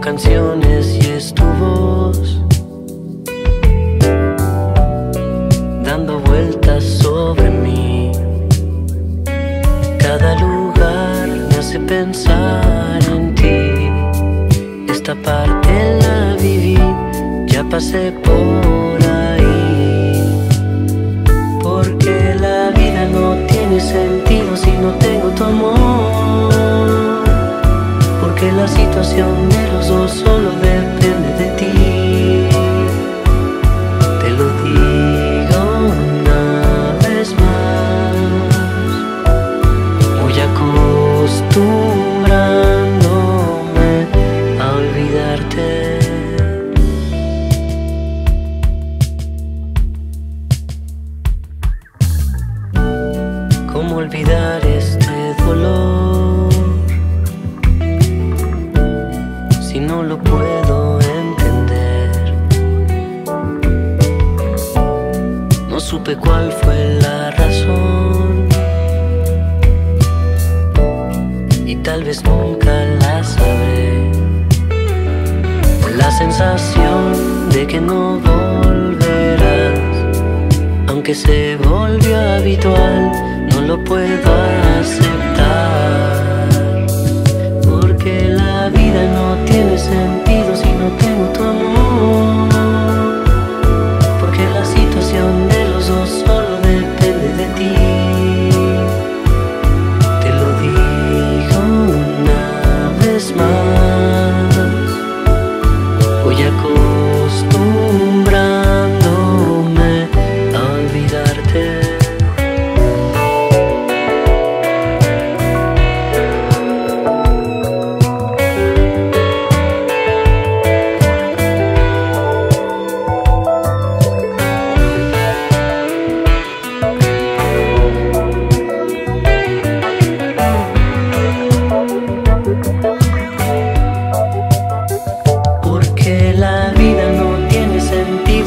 Canciones y es tu voz dando vueltas sobre mí. Cada lugar me hace pensar en ti. Esta parte la viví, ya pasé por olvidar este dolor? Si no lo puedo entender. No supe cuál fue la razón. Y tal vez nunca la sabré. La sensación de que no volverás aunque se volvió habitual, lo puedo aceptar. Porque la vida no tiene sentido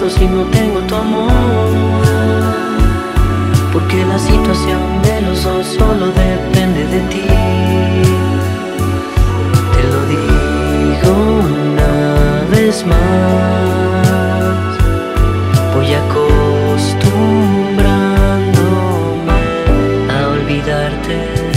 si no tengo tu amor? Porque la situación de los dos solo depende de ti. Te lo digo una vez más. Voy acostumbrándome a olvidarte.